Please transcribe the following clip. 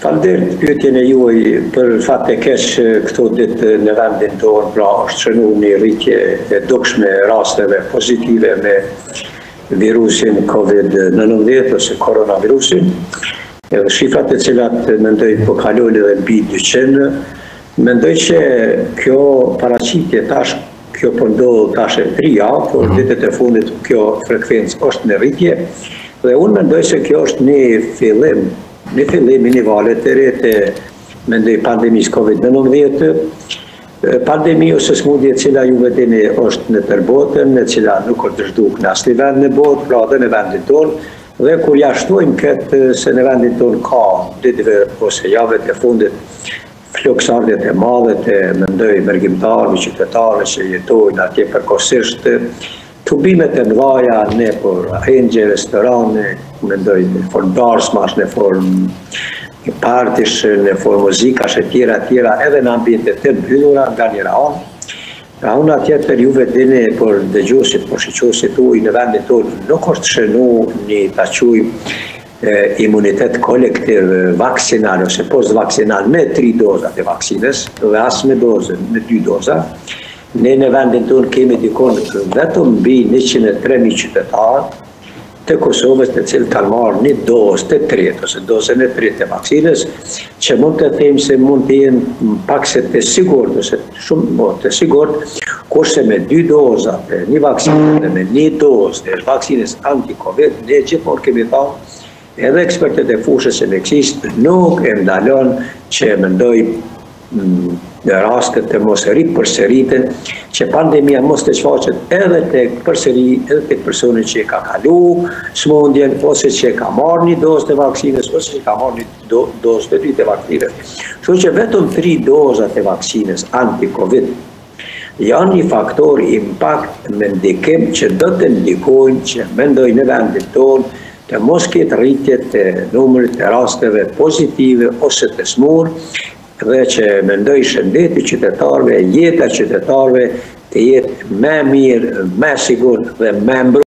Falënderit. për pyetjen e juaj për fat të keq këto ditë në vendin tonë pra është shënu një rritje e dukshme e rasteve pozitive me virusin COVID-19 ose koronavirusin. Edhe shifrat të cilat mendoj po kalojnë edhe mbi 200. Mendoj që kjo paraqitje tash Kjo po ndodh tash e tri javë, por mhm. ditët e fundit kjo frekvencë është në rritje dhe unë mendoj se kjo është një fillim, një fillim i një vale të re të mendoj pandemisë COVID-19, pandemi ose smundje cila ju vet e dini është në tërë botën, e cila nuk është zhduk në asni vend në botë, pra dhe në vendin tonë, dhe kur ia shtojmë këtë se në vendin tonë ka ditëve ose javet e fundit Fluks ardhje të madhe të mendoj mërgimtarëve qytetarëve që jetojnë atje përkohësisht tubimet e mëdhaja nëpër ahengje restorane mendoj në formë dasmash në formë partish në formë muzikash e tjera tjera edhe në ambjente të mbyllura nga njëra anë Pra unë atëherë ju e dini për dëgjosit, për shikuesit tuj në vendin tonë nuk është shënu një të quajtur imunitet kolektiv vaksinal ose postvaksinal me tri dozat e vaksinës dhe as me dozën me dy doza. Ne në vendin tonë kemi dikun vetëm mbi 103.000 qytetarë të Kosovës të cilët kanë marrë një dozë të tretë ose dozën e tretë të vaksinës që mund të themi se mund të jenë paksa të sigurt ose Shumë më të sigurt, kurse me dy doza të një vaksine dhe me një dozë të vaksinës anti-Covid, ne gjithmonë kemi thanë edhe ekspertët e fushës së mjekësisë nuk e ndalon që mendoj mm, rastet të mos ri përsëriten që pandemia mos të shfaqet edhe tek përsëri edhe tek personi që ka kalu smundjen ose që ka marrë një dozë të vaksinës ose që ka marrë një do, dozë të dytë të vaksinës. Kështu që vetëm tri dozat e vaksinës anti-Covid janë një faktor impakt me ndikim që do të ndikojnë që mendoj në vendin tonë të mos ketë rritje të numrit të rasteve pozitive ose të smurë dhe që mendoj shëndeti i qytetarëve, jeta e qytetarëve të jetë më e mirë, më e sigurt dhe më e mbru.